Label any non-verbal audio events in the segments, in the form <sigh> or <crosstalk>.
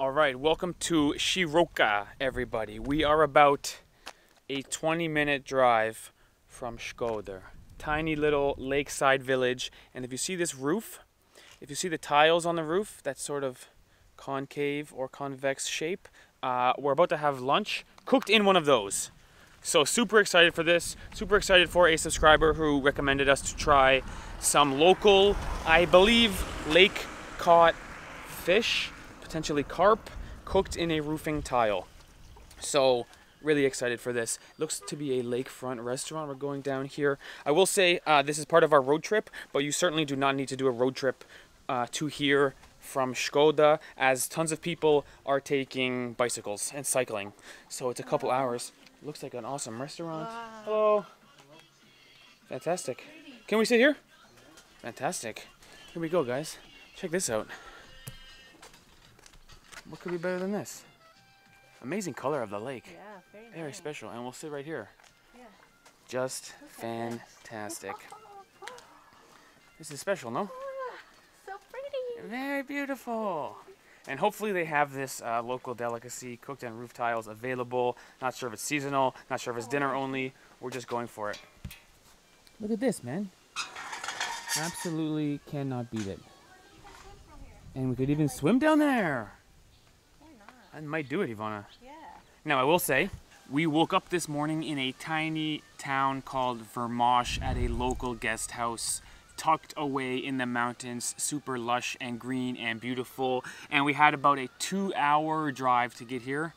All right, welcome to Shiroka, everybody. We are about a 20 minute drive from Shkodër. Tiny little lakeside village. And if you see this roof, if you see the tiles on the roof, that sort of concave or convex shape, uh, we're about to have lunch cooked in one of those. So super excited for this. Super excited for a subscriber who recommended us to try some local, I believe, lake caught fish, potentially carp, cooked in a roofing tile. So really excited for this. Looks to be a lakefront restaurant. We're going down here. I will say uh, this is part of our road trip, but you certainly do not need to do a road trip uh, to here from Shkodër as tons of people are taking bicycles and cycling. So it's a couple hours. Looks like an awesome restaurant. Hello. Fantastic. Can we sit here? Fantastic. Here we go, guys. Check this out. What could be better than this? Amazing color of the lake. Yeah, very, Very nice. special. And we'll sit right here. Yeah. Just fantastic. <laughs> This is special, no? So pretty. Very beautiful. And hopefully they have this uh, local delicacy cooked on roof tiles available. Not sure if it's seasonal, not sure if it's dinner only. We're just going for it. Look at this, man. Absolutely cannot beat it. And we could even swim down there. I might do it, Ivana. Yeah. Now, I will say, we woke up this morning in a tiny town called Vermosh at a local guest house, tucked away in the mountains, super lush and green and beautiful. And we had about a two hour drive to get here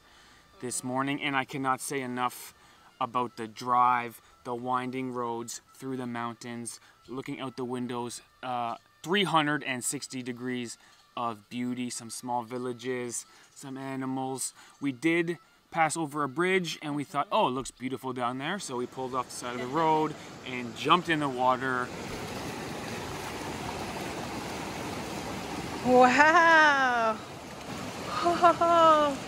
this morning, and I cannot say enough about the drive, the winding roads through the mountains, looking out the windows, uh, 360 degrees of beauty, some small villages, some animals. We did pass over a bridge and we thought, oh, it looks beautiful down there. So we pulled off the side of the road and jumped in the water. Wow. Oh. <laughs>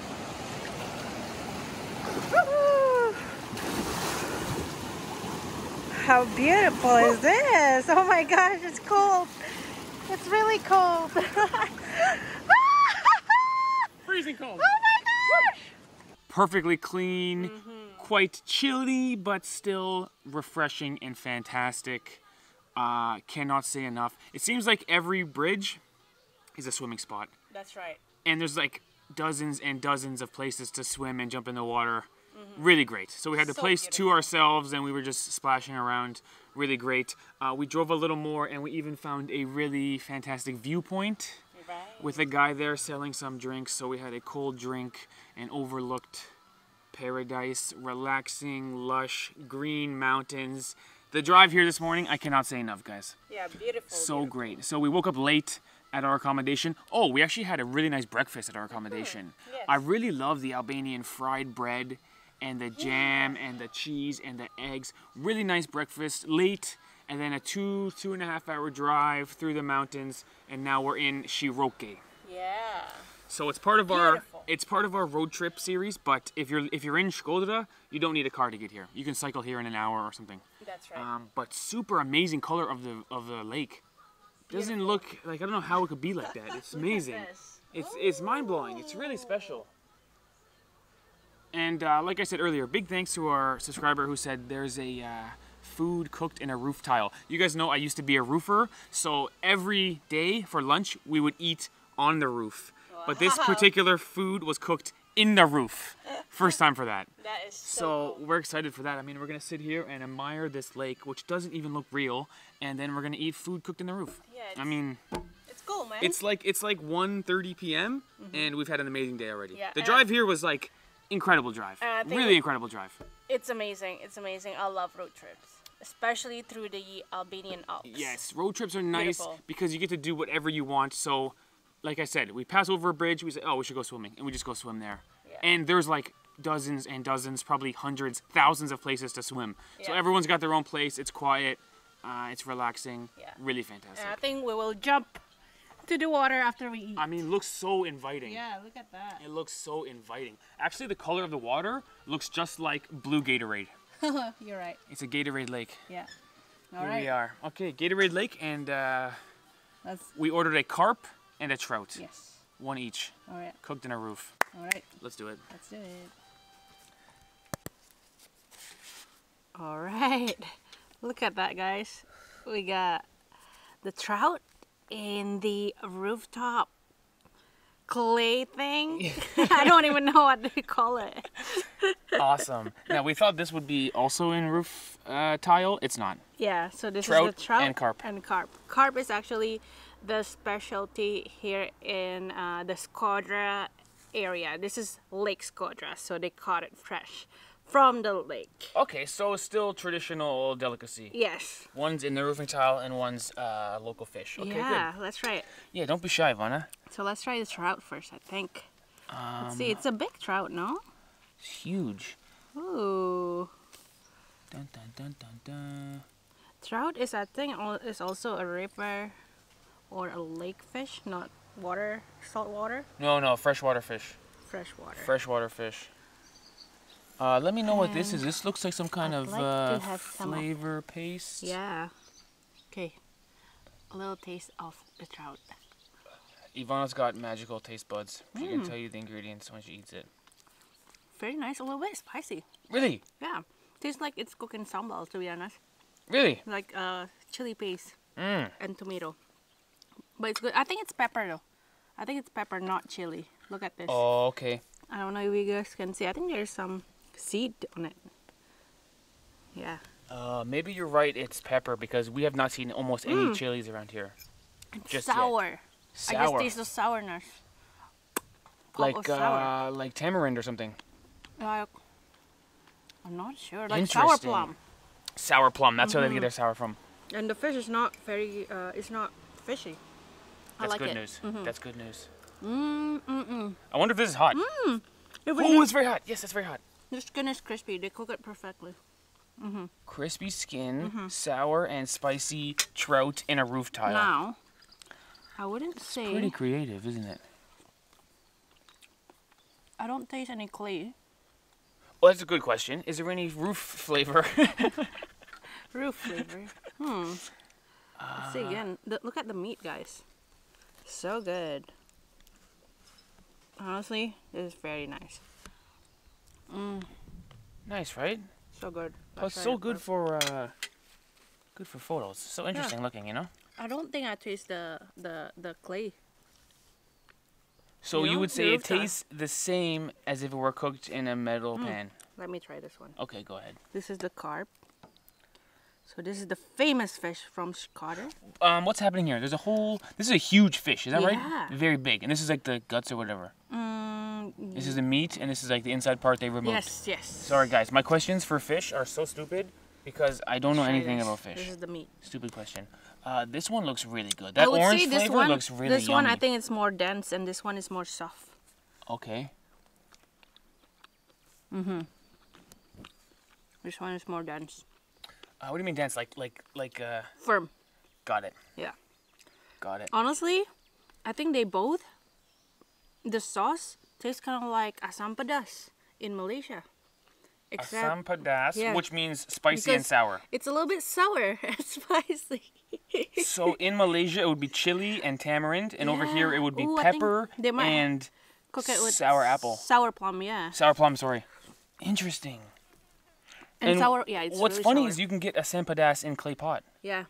How beautiful is this? Oh my gosh, it's cold. It's really cold. oh <laughs> Freezing cold. my gosh. Perfectly clean, quite chilly, but still refreshing and fantastic. Uh, cannot say enough. It seems like every bridge is a swimming spot. That's right. and there's like dozens and dozens of places to swim and jump in the water. Really great. So we had the So place to ourselves and we were just splashing around. Really great. Uh, we drove a little more and we even found a really fantastic viewpoint Right. with a guy there selling some drinks. So we had a cold drink and overlooked paradise, relaxing, lush, green mountains. The drive here this morning, I cannot say enough, guys Yeah, beautiful. so beautiful. great. So we woke up late at our accommodation. Oh, we actually had a really nice breakfast at our accommodation. yes. I really love the Albanian fried bread and the jam and the cheese and the eggs. Really nice breakfast late, and then a two two and a half hour drive through the mountains, and now we're in Shiroke. Yeah. So it's part of our it's part of our road trip series. But if you're if you're in Shkodra, you don't need a car to get here. You can cycle here in an hour or something. That's right. Um, but super amazing color of the of the lake. Doesn't look like I don't know how it could be like that. It's amazing. It's it's mind blowing. It's really special. And uh, like I said earlier, big thanks to our subscriber who said there's a uh, food cooked in a roof tile. You guys know I used to be a roofer, so every day for lunch we would eat on the roof. But this particular food was cooked in the roof. First time for that. <laughs> That is so, So cool. we're excited for that. I mean, we're gonna sit here and admire this lake, which doesn't even look real, and then we're gonna eat food cooked in the roof. Yeah, I mean, it's cool, man. it's like it's like 1:30 p.m. and we've had an amazing day already. Yeah, the drive here was like incredible drive. Really incredible drive. It's amazing. It's amazing. I love road trips, especially through the Albanian Alps. Yes, road trips are nice Beautiful. because you get to do whatever you want. So, like I said, we pass over a bridge. We say, "Oh, we should go swimming," and we just go swim there. Yeah. And there's like dozens and dozens, probably hundreds, thousands of places to swim. So everyone's got their own place. It's quiet. Uh, it's relaxing. Yeah. Really fantastic. And I think we will jump to the water after we eat. I mean, looks so inviting. yeah, look at that. It looks so inviting. Actually, the color of the water looks just like blue Gatorade. <laughs> You're right. It's a Gatorade lake. Yeah. All Here right. we are. Okay, Gatorade lake, and uh, Let's. we ordered a carp and a trout. Yes. One each, All right. cooked in a roof. All right. Let's do it. Let's do it. All <laughs> right. Look at that, guys. We got the trout in the rooftop clay thing. <laughs> I don't even know what they call it. Awesome. now we thought this would be also in roof uh, tile. It's not. Yeah, so this Trout is the trout and carp. And carp. Carp is actually the specialty here in uh, the Shkodra area. This is Lake Shkodra, so they caught it fresh from the lake. Okay, so still traditional delicacy. Yes. One's in the roofing tile and one's uh, local fish. Okay, yeah, let's try it. Yeah, don't be shy, Ivana. So let's try the trout first, I think. Um, Let's see, it's a big trout, no? It's huge. Ooh. Dun, dun, dun, dun, dun. Trout is, I think, is also a river or a lake fish, not water, salt water, No, no, freshwater fish. fresh water. Freshwater fish. Uh, let me know what this is. This looks like some kind I'd of like uh, have some flavor paste. Yeah. Okay. A little taste of the trout. Ivana's got magical taste buds. She Mm. can tell you the ingredients when she eats it. Very nice, a little bit spicy. Really? Yeah. Tastes like it's cooking sambal, to be honest. Really? Like uh, chili paste Mm. and tomato. But it's good. I think it's pepper though. I think it's pepper, not chili. Look at this. Oh, okay. I don't know if you guys can see. I think there's some seed on it. Yeah. Uh, maybe you're right. It's pepper because we have not seen almost any Mm. chilies around here. It's Just yet. sour. I just Sour, taste the sourness. Pop like of sour. uh, like tamarind or something. Like, I'm not sure. Like sour plum. Sour plum. That's where Mm-hmm. they get their sour from. And the fish is not very. Uh, it's not fishy. I That's like good it. news. That's good news. Mm mm mm. I wonder if this is hot. If Oh, it's very hot. Yes, it's very hot. The skin is crispy. They cook it perfectly. Crispy skin, Mm-hmm. sour and spicy trout in a roof tile. Now, I wouldn't say Pretty creative, isn't it? I don't taste any clay. Well, that's a good question. Is there any roof flavor? <laughs> Roof flavor. hmm. Let's see again. The, look at the meat, guys. So good. Honestly, this is very nice. Mm, nice, right? so good. Plus, Let's so good for uh, good for photos. So interesting looking, you know. I don't think I taste the the the clay. So You you, would say it tastes the same as if it were cooked in a metal pan. Let me try this one. Okay, go ahead. This is the carp. So this is the famous fish from Chicago. Um, what's happening here? There's a whole. This is a huge fish. Is that Yeah. right? Very big, and this is like the guts or whatever. Mm, This is the meat, and this is like the inside part they removed. yes, yes. Sorry, guys. My questions for fish are so stupid because I don't know Try anything this. about fish. This is the meat. Stupid question. Uh, this one looks really good. I That would orange say this flavor one, looks really good. this one I think it's more dense and this one is more soft. Okay. Mm-hmm. This one is more dense. Uh, what do you mean dense? Like like like uh? Firm. Got it. Yeah. Got it. Honestly, I think they both the sauce tastes kind of like asam pedas in Malaysia. Asam pedas, yeah. which means spicy and sour. It's a little bit sour <laughs> and spicy. So in Malaysia it would be chili and tamarind, and over here it would be Ooh, pepper and Cook it with sour apple. Sour plum, yeah. sour plum. Sorry. Interesting. And, sour, yeah. It's what's really funny sour. is you can get asam pedas in clay pot. Yeah.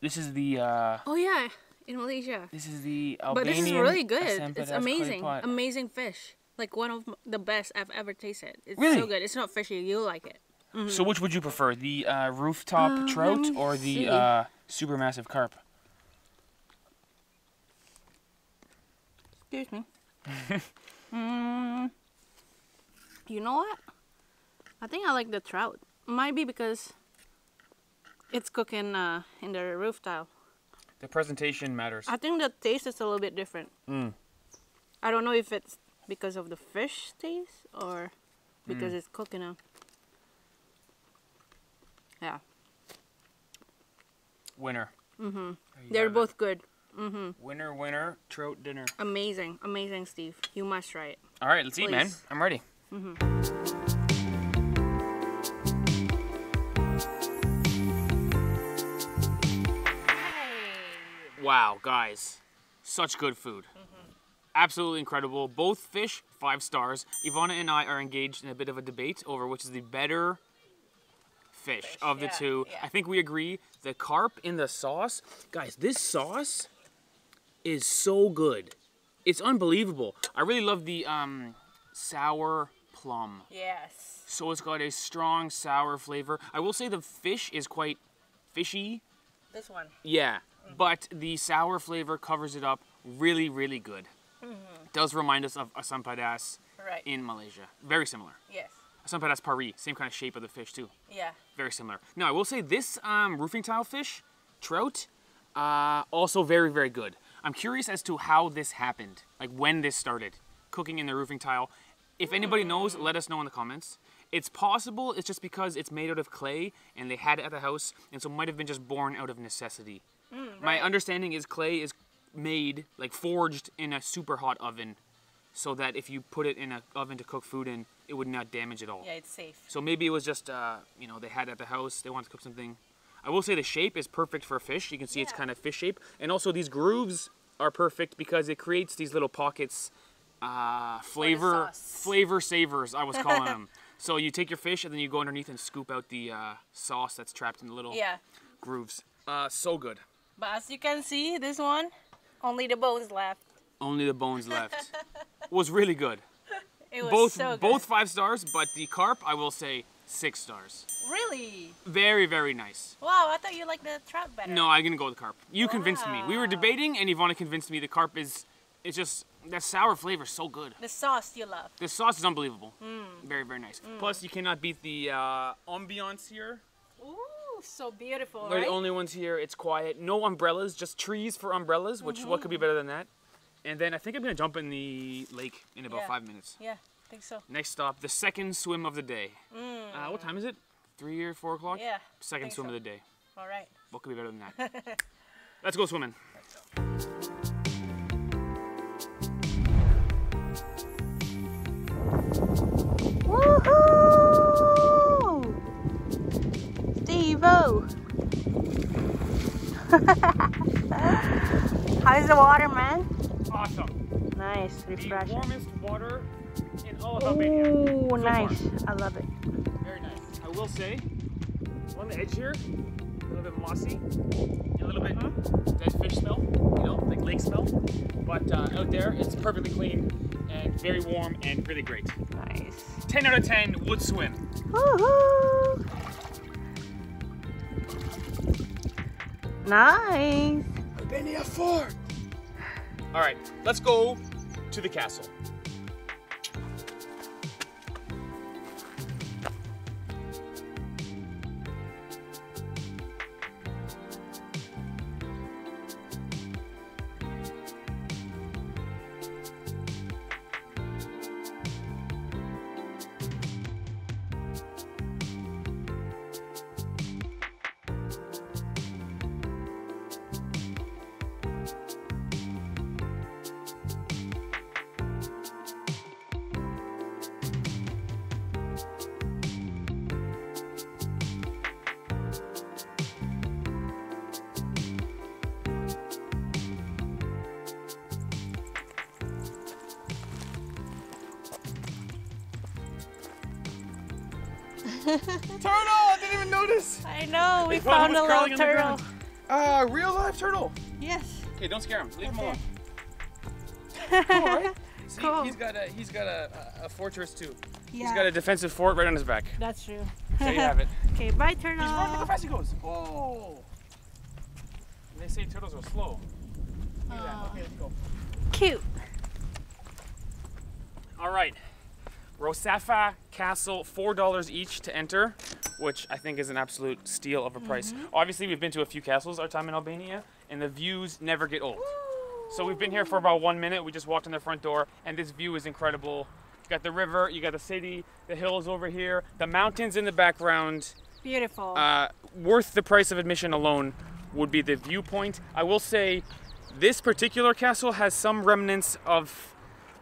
This is the uh, Oh yeah, in Malaysia. this is the But this is really good. It's amazing. Amazing fish. Like one of the best I've ever tasted. It's Really? so good. It's not fishy. You'll like it. So which would you prefer, the uh, rooftop trout or the see. uh, supermassive carp? Excuse me. <laughs> mm, you know what? I think I like the trout. Might be because it's cooking uh, in the roof tile. The presentation matters. I think the taste is a little bit different. Mm. I don't know if it's because of the fish taste or because Mm. it's cooking now. Yeah, Winner. Mm-hmm. They're have it. both good. hmm Winner, winner, trout dinner. Amazing, amazing, Steve. You must try it. All right, let's eat, man. I'm ready. Wow, guys, such good food. absolutely incredible. Both fish, five stars. Ivana and I are engaged in a bit of a debate over which is the better fish, of the yeah, two. yeah. I think we agree the carp in the sauce. Guys, this sauce is so good. It's unbelievable. I really love the um, sour plum. Yes. So it's got a strong sour flavor. I will say the fish is quite fishy. This one. Yeah, but the sour flavor covers it up really, really good. Does remind us of asam pedas Right. in Malaysia. Very similar. Yes. Asam pedas pari, same kind of shape of the fish too. Yeah. Very similar. Now I will say this um, roofing tile fish, trout, uh, also very, very good. I'm curious as to how this happened, like when this started, cooking in the roofing tile. If anybody knows, let us know in the comments. It's possible it's just because it's made out of clay and they had it at the house, and so it might have been just born out of necessity. My understanding is clay is made, like forged in a super hot oven, so that if you put it in an oven to cook food in, it would not damage at all. Yeah, it's safe. So maybe it was just, uh, you know, they had it at the house, they wanted to cook something. I will say the shape is perfect for a fish. You can see it's kind of fish shape. And also these grooves are perfect because it creates these little pockets, uh, flavor, flavor savers, I was calling <laughs> them. So you take your fish and then you go underneath and scoop out the uh, sauce that's trapped in the little Yeah. grooves. Uh, so good. But as you can see, this one, only the bones left. Only the bones left. <laughs> was really good. It was Both so good. both five stars, but the carp, I will say six stars. Really? Very, very nice. Wow, I thought you liked the trout better. No, I'm gonna go with the carp. You convinced me. We were debating, and Ivana convinced me the carp is. It's just that sour flavor is so good. The sauce you love. The sauce is unbelievable. Mm. Very, very nice. Plus, you cannot beat the uh, ambiance here. So beautiful, We're right? the only ones here. It's quiet. No umbrellas, just trees for umbrellas. Which what Mm-hmm. could be better than that? And then I think I'm gonna jump in the lake in about Yeah. five minutes. yeah, I think so. Next stop, the second swim of the day. Uh, what time is it? Three or four o'clock? Mm. Yeah, Second swim so. of the day. All right. What could be better than that? <laughs> Let's go swimming. Let's Woohoo! <laughs> How's the water, man? Awesome. Nice, The refreshing. warmest water in all of Albania. Ooh, so nice. far. I love it. Very nice. I will say, on the edge here, a little bit mossy, a little bit dead fish smell, you know, like lake smell. But uh, out there, it's perfectly clean and very warm and really great. Nice. 10 out of 10 would swim. Woohoo! Nice. I've been here 4! All right, let's go to the castle. <laughs> Turtle! I didn't even notice! I know, we They found a was little crawling on the turtle. ground. Ah, real live turtle! Yes. Okay, don't scare him. Leave him alone. <laughs> Cool, right? See, Cool. he's got a he's got a, a, a fortress too. Yeah, He's got a defensive fort right on his back. that's true. There you have it. <laughs> Okay, bye turtle. He's running. Look how fast he goes. Oh! And They say turtles are slow. Look at that. Oh. Okay, let's go. Cute. All right. Rozafa Castle, four dollars each to enter, which I think is an absolute steal of a price. Obviously, we've been to a few castles our time in Albania, and the views never get old. So we've been here for about one minute. We just walked in the front door, and this view is incredible. You got the river, you got the city, the hills over here, the mountains in the background. Beautiful. Uh, worth the price of admission alone would be the viewpoint. I will say, this particular castle has some remnants of,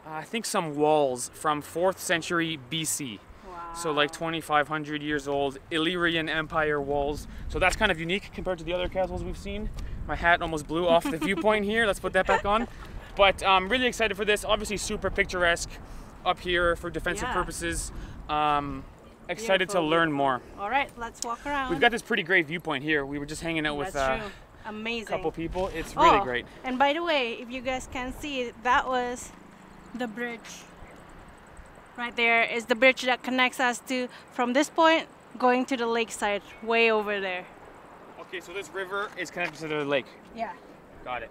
uh, I think, some walls from 4th century BC. wow. So like 2,500 years old, Illyrian Empire walls. So that's kind of unique compared to the other castles we've seen. My hat almost blew off the viewpoint here. Let's put that back on. But I'm really excited for this. Obviously, super picturesque up here for defensive Yeah. purposes. Um, excited Beautiful, to learn more. All right, let's walk around. We've got this pretty great viewpoint here. We were just hanging out with uh. Amazing. a couple people. It's really Oh, great. And by the way, if you guys can see, that was the bridge. Right there is the bridge that connects us to from this point going to the lakeside, way over there. Okay, so this river is connected to the lake. Yeah. Got it.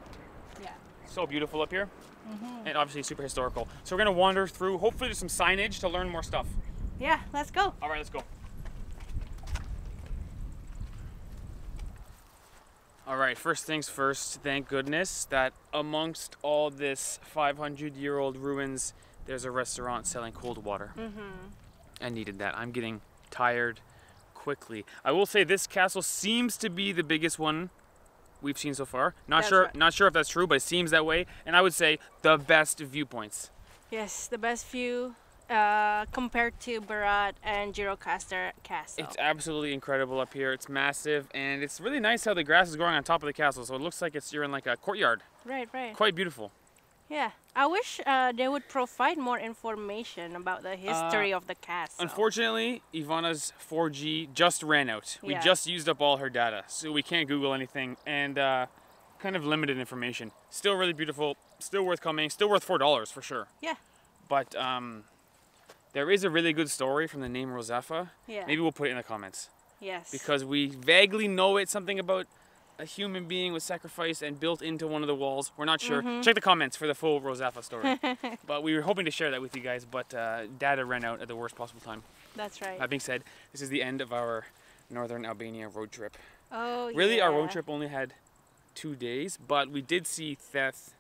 Yeah. So beautiful up here. Mm-hmm. And obviously super historical. So we're gonna wander through. Hopefully, there's some signage to learn more stuff. Yeah, let's go. All right, let's go. All right, first things first, thank goodness that amongst all this 500 year old ruins, there's a restaurant selling cold water. Mm-hmm. I needed that. I'm getting tired quickly. I will say this castle seems to be the biggest one we've seen so far. Not That's sure right. not sure if that's true, but it seems that way. And I would say the best viewpoints. Yes, the best view uh, compared to Berat and Gjirokaster Castle. It's absolutely incredible up here. It's massive and it's really nice how the grass is growing on top of the castle. So it looks like it's you're in like a courtyard. right, right. Quite beautiful. Yeah. I wish uh, they would provide more information about the history of the castle. Unfortunately, Ivana's 4G just ran out. We Yeah. just used up all her data, so we can't Google anything and uh, kind of limited information. Still really beautiful, still worth coming, still worth four dollars for sure. Yeah. But um, there is a really good story from the name Rozafa. Yeah. Maybe we'll put it in the comments Yes. because we vaguely know it. Something about a human being was sacrificed and built into one of the walls. We're not sure. Mm-hmm. Check the comments for the full Rozafa story. <laughs> but we were hoping to share that with you guys, but uh, data ran out at the worst possible time. That's right. That being said, this is the end of our northern Albania road trip. oh, Really, our road trip only had two days, but we did see Theth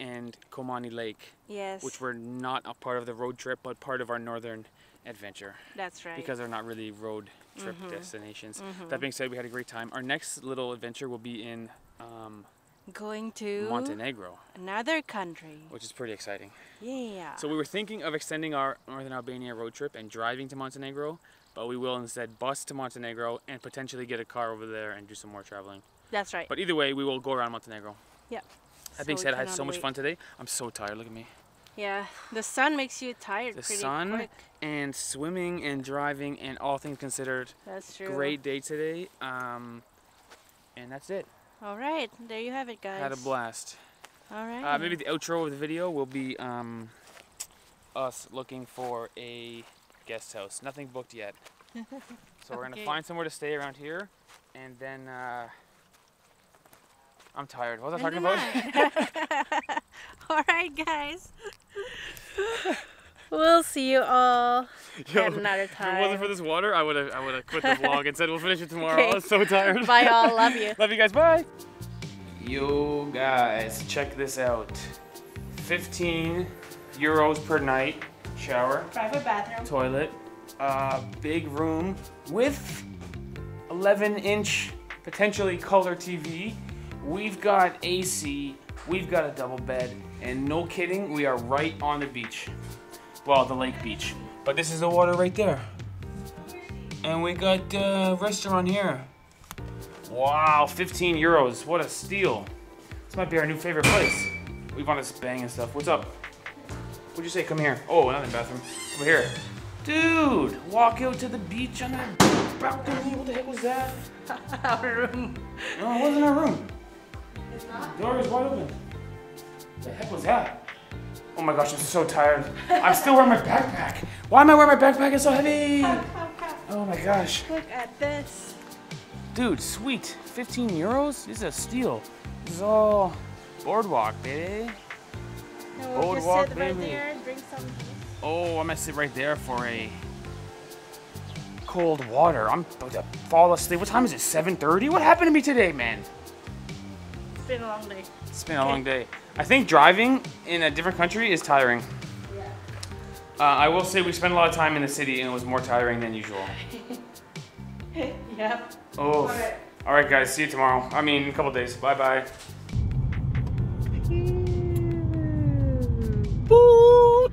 and Komani Lake, Yes. which were not a part of the road trip, but part of our northern adventure That's right. because they're not really road trip Mhm. destinations. Mhm. That being said, we had a great time. Our next little adventure will be in um, Going to Montenegro, another country. which is pretty exciting. Yeah. So we were thinking of extending our northern Albania road trip and driving to Montenegro, but we will instead bus to Montenegro and potentially get a car over there and do some more traveling. That's right. But either way, we will go around Montenegro. yeah. That being So we said, I had so much wait. fun today. I'm so tired. Look at me. Yeah. The sun makes you tired The sun quick. and swimming and driving and all things considered, That's true. great day today. Um, and that's it. All right. There you have it, guys. Had a blast. All right. Uh, maybe the outro of the video will be um, us looking for a guest house. Nothing booked yet. <laughs> So we're gonna Okay. find somewhere to stay around here, and then uh, I'm tired. What was I talking about? <laughs> All right, guys. <laughs> we'll see you all <laughs> Yo, at another If it wasn't for this water, I would have I would have quit the vlog and said we'll finish it tomorrow. I Okay. was so tired. Bye, all. Love you. Love you guys. Bye. Yo, guys, check this out. 15 euros per night. Shower, Private bathroom. toilet, uh, big room with 11 inch, potentially color TV. We've got AC, we've got a double bed, and no kidding, we are right on the beach. Well, the lake beach. But this is the water right there. And we got a restaurant here. Wow, 15 euros. What a steal. This might be our new favorite place. We want to bang and stuff. What's up? What'd you say? Come here. Oh, another bathroom. Over here. Dude, walk out to the beach on that balcony. What the heck was that? <laughs> Our room. No, it wasn't our room. It's not. Door is wide open. The heck was that? Oh my gosh, I'm so tired. <laughs> I'm still wearing my backpack. Why am I wearing my backpack? It's so heavy. Oh my gosh. Look at this. Dude, sweet. 15 euros? This is a steal. This is all boardwalk, baby. And we'll just Boardwalk, sit right baby. there and drink some. Oh, I'm gonna sit right there for a cold water. I'm about to fall asleep. What time is it? 7:30? What happened to me today, man? It's been a long day. It's been a long day. I think driving in a different country is tiring. Yeah. Uh, I will say we spent a lot of time in the city and it was more tiring than usual. <laughs> yep. Oh. Alright. All right, guys. See you tomorrow. I mean, in a couple days. Bye bye. Boo!